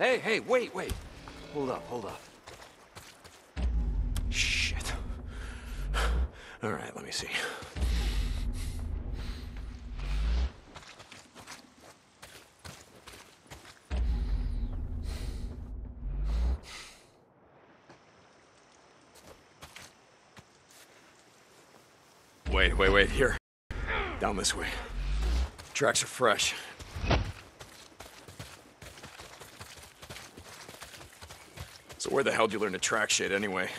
Hey, hey, wait, wait. Hold up, hold up. Shit. All right, let me see. Wait, wait, wait, here. Down this way. Tracks are fresh. So where the hell did you learn to track shit anyway?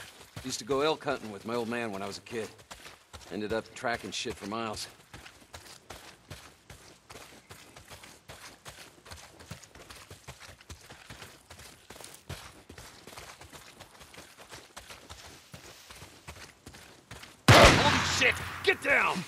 Used to go elk hunting with my old man when I was a kid. Ended up tracking shit for miles. Holy shit! Get down!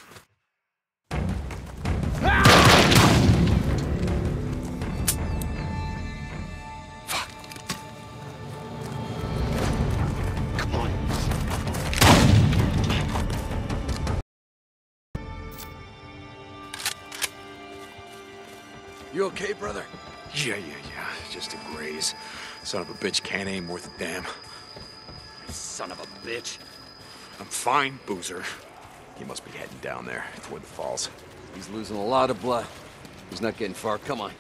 You okay, brother? Yeah, yeah, yeah. Just a graze. Son of a bitch can't aim worth a damn. Son of a bitch. I'm fine, Boozer. He must be heading down there toward the falls. He's losing a lot of blood. He's not getting far. Come on.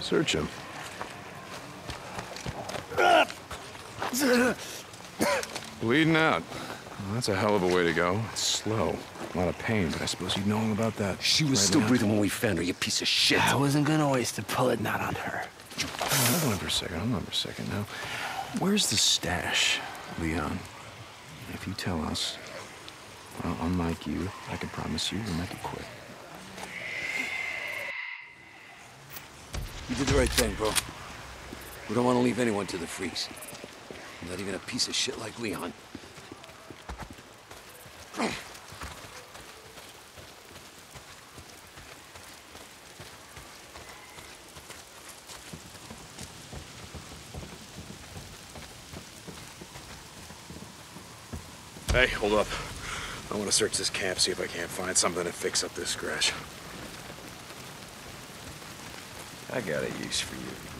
Search him. Bleeding out. Well, that's a hell of a way to go. It's slow. A lot of pain, but I suppose you know all about that. She was right still now. breathing when we found her, you piece of shit. I wasn't gonna waste a bullet not on her. Hold on for a second. Hold on for a second now. Where's the stash, Leon? If you tell us, well, unlike you, I can promise you we'll make it quick. You did the right thing, bro. We don't want to leave anyone to the freaks. Not even a piece of shit like Leon. Hey, hold up. I want to search this camp, see if I can't find something to fix up this scratch. I got a use for you.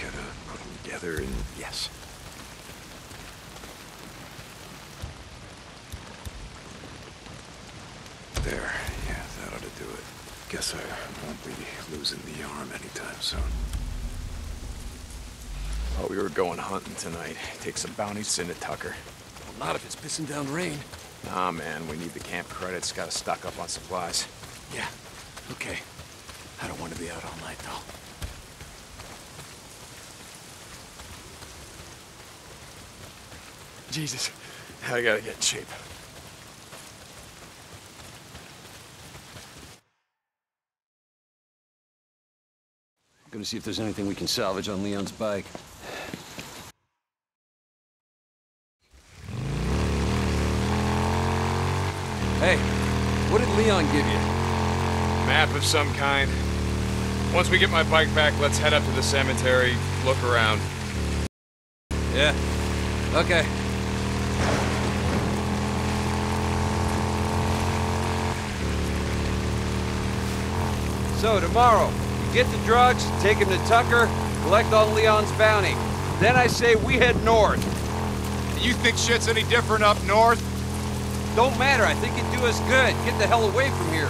Gotta put them together and yes. There, yeah, that ought to do it. Guess I won't be losing the arm anytime soon. Thought we were going hunting tonight. Take some bounties to Tucker. Well, not if it's pissing down rain. Nah, man, we need the camp credits. Gotta stock up on supplies. Yeah, okay. I don't want to be out all night, though. Jesus, I gotta get in shape. Gonna see if there's anything we can salvage on Leon's bike. Hey, what did Leon give you? Map of some kind. Once we get my bike back, let's head up to the cemetery, look around. Yeah. Okay. So tomorrow, we get the drugs, take him to Tucker, collect all Leon's bounty. Then I say we head north. You think shit's any different up north? Don't matter, I think it'd do us good. Get the hell away from here.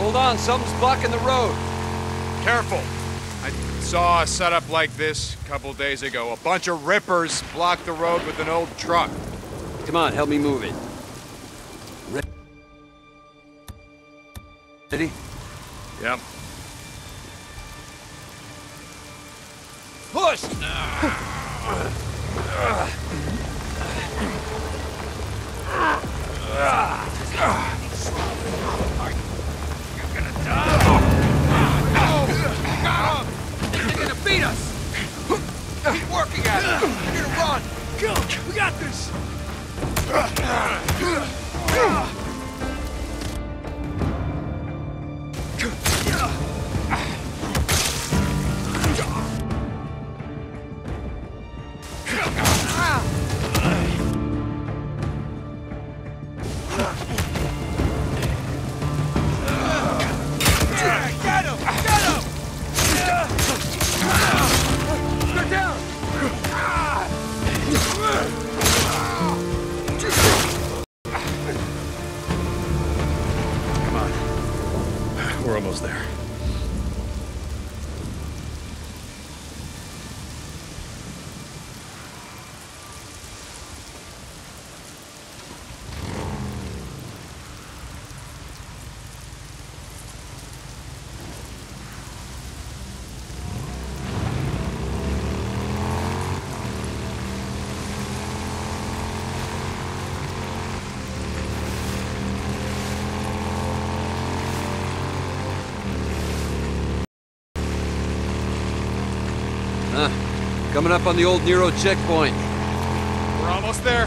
Hold on, something's blocking the road. Careful. I saw a setup like this a couple days ago. A bunch of rippers blocked the road with an old truck. Come on, help me move it. Ready? Yep. us! There. Huh. Coming up on the old Nero checkpoint. We're almost there.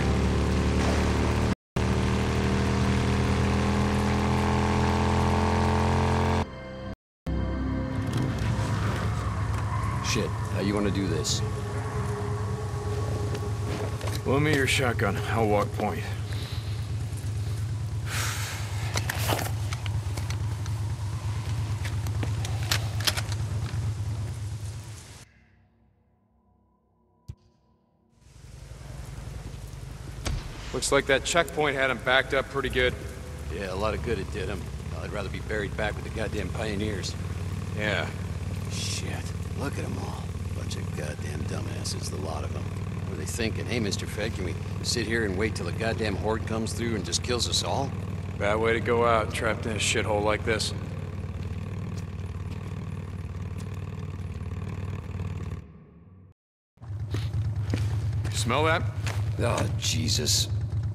Shit, how you want to do this? Loan me your shotgun. I'll walk point. Looks like that checkpoint had him backed up pretty good. Yeah, a lot of good it did him. I'd rather be buried back with the goddamn pioneers. Yeah. Shit, look at them all. Bunch of goddamn dumbasses, the lot of them. What are they thinking? Hey, Mr. Fed, can we sit here and wait till a goddamn horde comes through and just kills us all? Bad way to go out, trapped in a shithole like this. Smell that? Oh, Jesus.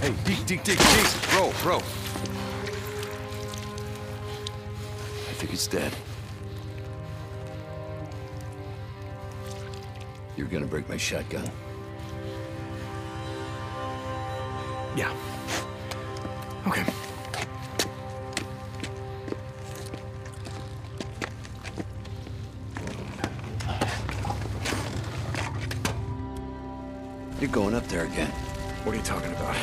Hey, Deke, Deke, Deke, Deke! Bro, bro. I think it's dead. You're gonna break my shotgun. Yeah. You're going up there again. What are you talking about?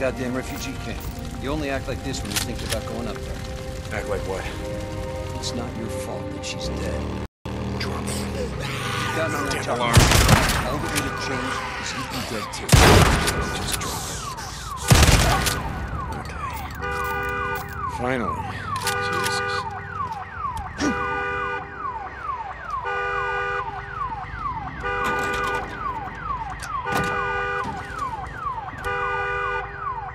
Goddamn refugee camp. You only act like this when you think about going up there. Act like what? It's not your fault that she's dead. Drop it. Got no Damn alarm. Would have changed is you'd be dead too. Just drop it. Okay. Finally. Jesus.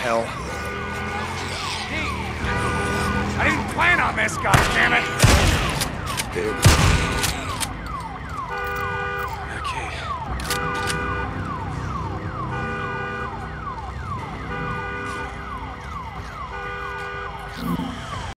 Hell. I didn't plan on this, goddammit! Okay.